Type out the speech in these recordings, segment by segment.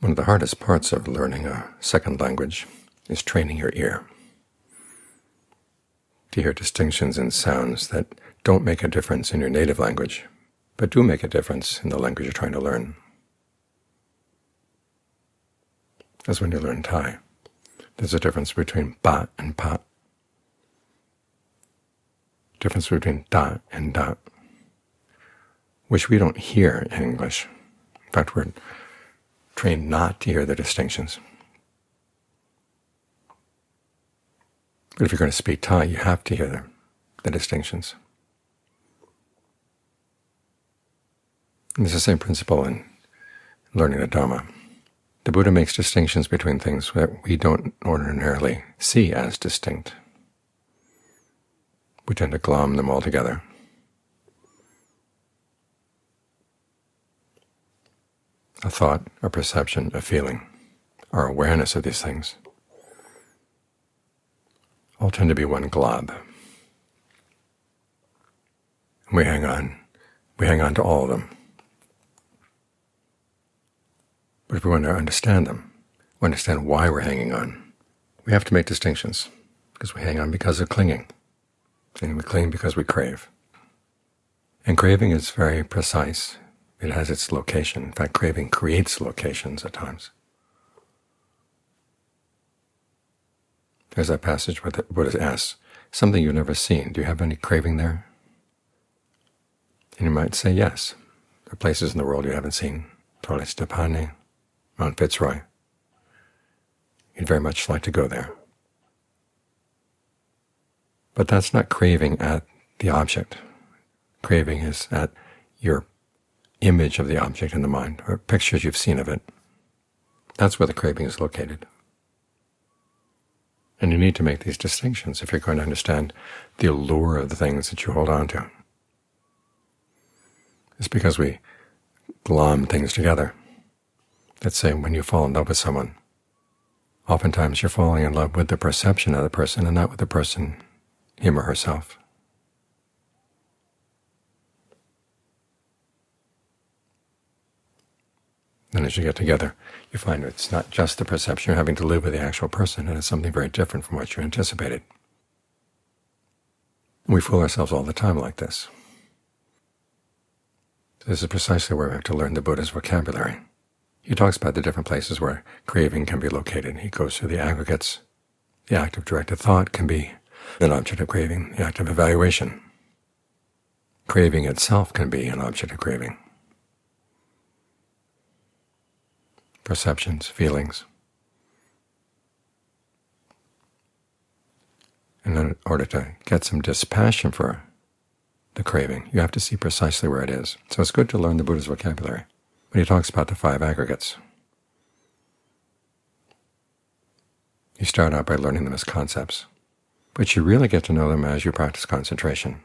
One of the hardest parts of learning a second language is training your ear to hear distinctions in sounds that don't make a difference in your native language, but do make a difference in the language you're trying to learn. As when you learn Thai. There's a difference between ba and pa. Difference between da and da, which we don't hear in English. In fact, we're trained not to hear the distinctions. But if you're going to speak Thai, you have to hear the, the distinctions. And it's the same principle in learning the Dharma. The Buddha makes distinctions between things that we don't ordinarily see as distinct. We tend to glom them all together. A thought, a perception, a feeling, our awareness of these things all tend to be one glob. And We hang on. We hang on to all of them. But if we want to understand them, we understand why we're hanging on, we have to make distinctions, because we hang on because of clinging, and we cling because we crave. And craving is very precise. It has its location. In fact, craving creates locations at times. There's that passage where the Buddha asks, something you've never seen, do you have any craving there? And you might say yes. There are places in the world you haven't seen. Torres del Paine, Mount Fitzroy. You'd very much like to go there. But that's not craving at the object. Craving is at your image of the object in the mind, or pictures you've seen of it. That's where the craving is located. And you need to make these distinctions if you're going to understand the allure of the things that you hold on to. It's because we glom things together. Let's say when you fall in love with someone, oftentimes you're falling in love with the perception of the person and not with the person, him or herself. And as you get together, you find it's not just the perception you're having to live with the actual person, and it's something very different from what you anticipated. We fool ourselves all the time like this. This is precisely where we have to learn the Buddha's vocabulary. He talks about the different places where craving can be located. He goes through the aggregates. The act of directed thought can be an object of craving, the act of evaluation. Craving itself can be an object of craving. Perceptions, feelings. And in order to get some dispassion for the craving, you have to see precisely where it is. So it's good to learn the Buddha's vocabulary when he talks about the five aggregates. You start out by learning them as concepts, but you really get to know them as you practice concentration.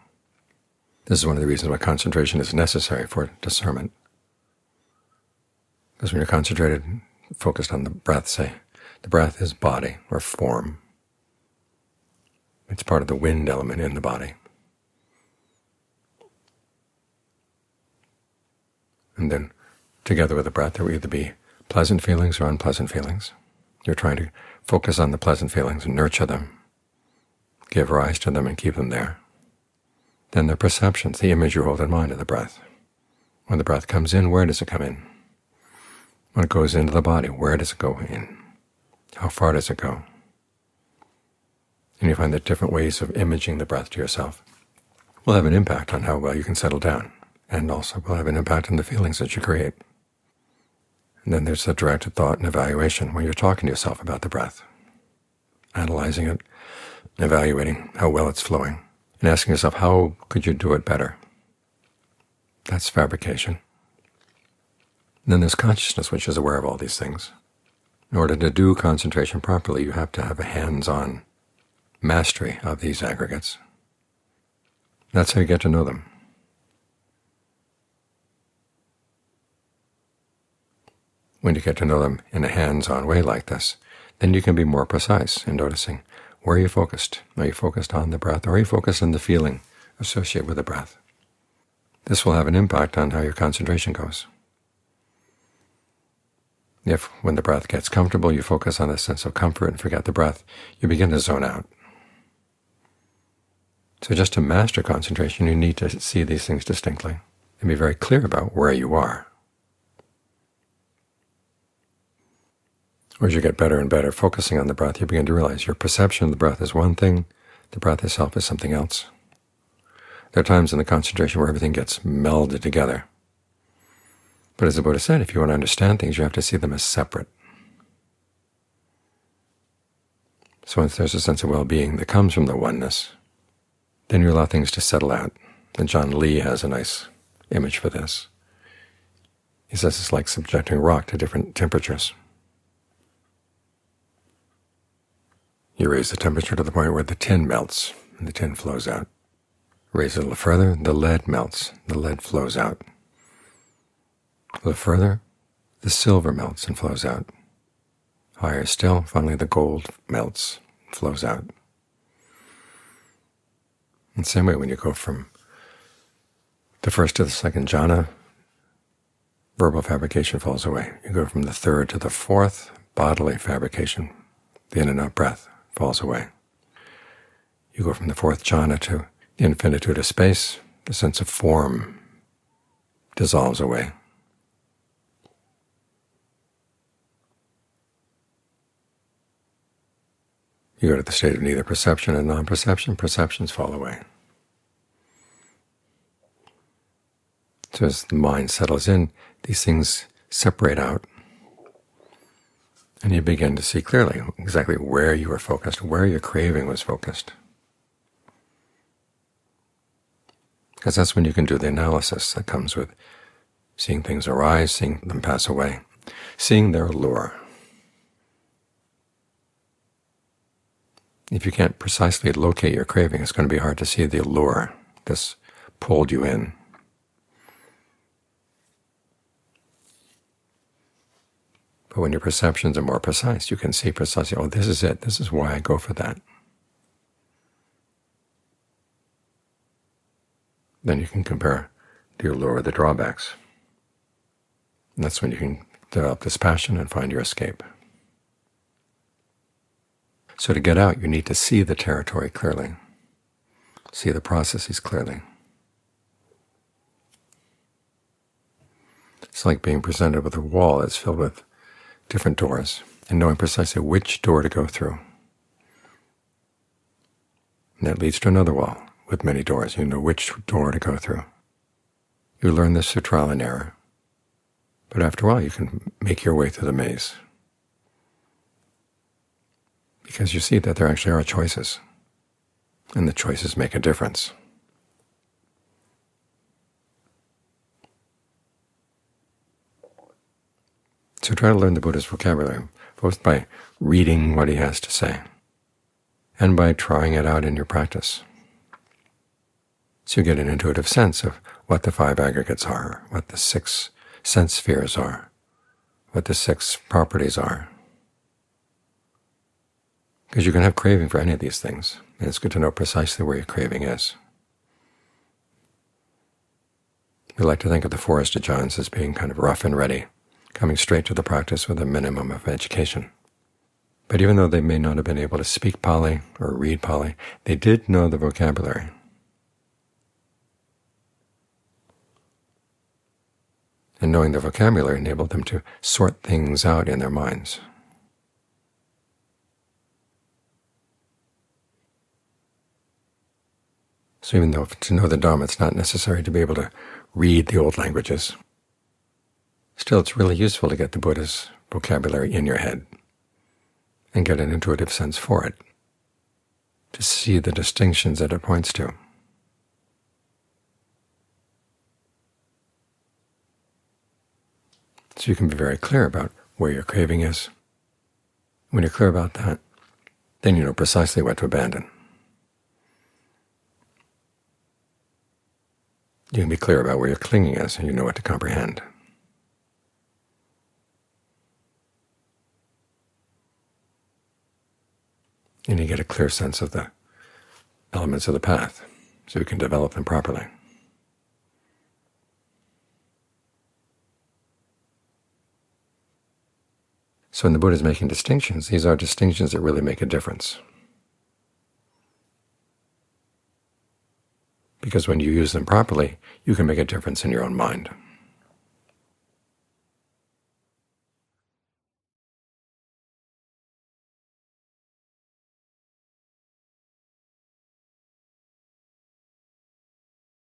This is one of the reasons why concentration is necessary for discernment. Because when you're concentrated, focused on the breath, say, the breath is body or form. It's part of the wind element in the body. And then together with the breath, there will either be pleasant feelings or unpleasant feelings. You're trying to focus on the pleasant feelings and nurture them, give rise to them and keep them there. Then the perceptions, the image you hold in mind of the breath. When the breath comes in, where does it come in? When it goes into the body, where does it go in? How far does it go? And you find that different ways of imaging the breath to yourself will have an impact on how well you can settle down, and also will have an impact on the feelings that you create. And then there's the directed thought and evaluation, where you're talking to yourself about the breath, analyzing it, evaluating how well it's flowing, and asking yourself, how could you do it better? That's fabrication. And then there's consciousness, which is aware of all these things. In order to do concentration properly, you have to have a hands-on mastery of these aggregates. That's how you get to know them. When you get to know them in a hands-on way like this, then you can be more precise in noticing where are you focused. Are you focused on the breath, or are you focused on the feeling associated with the breath? This will have an impact on how your concentration goes. If, when the breath gets comfortable, you focus on a sense of comfort and forget the breath, you begin to zone out. So just to master concentration, you need to see these things distinctly and be very clear about where you are. As you get better and better focusing on the breath, you begin to realize your perception of the breath is one thing, the breath itself is something else. There are times in the concentration where everything gets melded together. But as the Buddha said, if you want to understand things, you have to see them as separate. So once there's a sense of well-being that comes from the oneness, then you allow things to settle out. And Ajaan Lee has a nice image for this. He says it's like subjecting rock to different temperatures. You raise the temperature to the point where the tin melts and the tin flows out. Raise it a little further, the lead melts, the lead flows out. Little further, the silver melts and flows out. Higher still, finally the gold melts, flows out. In the same way, when you go from the first to the second jhana, verbal fabrication falls away. You go from the third to the fourth, bodily fabrication, the in and out breath, falls away. You go from the fourth jhana to the infinitude of space, the sense of form dissolves away. You go to the state of neither perception and non-perception, perceptions fall away. So as the mind settles in, these things separate out, and you begin to see clearly exactly where you were focused, where your craving was focused. Because that's when you can do the analysis that comes with seeing things arise, seeing them pass away, seeing their allure. If you can't precisely locate your craving, it's going to be hard to see the allure that's pulled you in. But when your perceptions are more precise, you can see precisely, oh, this is it. This is why I go for that. Then you can compare the allure the drawbacks. And that's when you can develop dispassion and find your escape. So to get out, you need to see the territory clearly, see the processes clearly. It's like being presented with a wall that's filled with different doors and knowing precisely which door to go through. And that leads to another wall with many doors. You know which door to go through. You learn this through trial and error. But after a while, you can make your way through the maze because you see that there actually are choices, and the choices make a difference. So try to learn the Buddha's vocabulary, both by reading what he has to say and by trying it out in your practice. So you get an intuitive sense of what the five aggregates are, what the six sense spheres are, what the six properties are, because you can have craving for any of these things, and it's good to know precisely where your craving is. We like to think of the forest ajaans as being kind of rough and ready, coming straight to the practice with a minimum of education. But even though they may not have been able to speak Pali or read Pali, they did know the vocabulary. And knowing the vocabulary enabled them to sort things out in their minds. So even though to know the Dharma it's not necessary to be able to read the old languages, still it's really useful to get the Buddha's vocabulary in your head and get an intuitive sense for it, to see the distinctions that it points to. So you can be very clear about where your craving is. When you're clear about that, then you know precisely what to abandon. You can be clear about where your clinging is, and you know what to comprehend. And you get a clear sense of the elements of the path, so you can develop them properly. So when the Buddha is making distinctions, these are distinctions that really make a difference. Because when you use them properly, you can make a difference in your own mind.